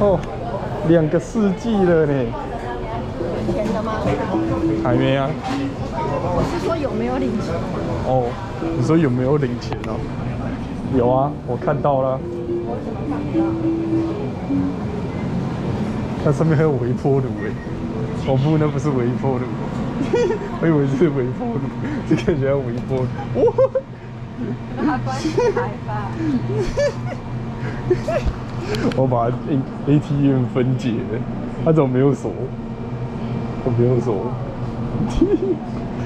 哦，两个世纪了呢，钱的吗？还没啊？我是说有没有领钱？哦，你说有没有领钱哦？有啊，我看到了。它上面还有微波炉哎，哦不，那不是微波炉，我以为是微波炉，这看起来微波炉。哇！让他关起来吧。我把 A A T M 分解了，它怎么没有锁？我没有锁。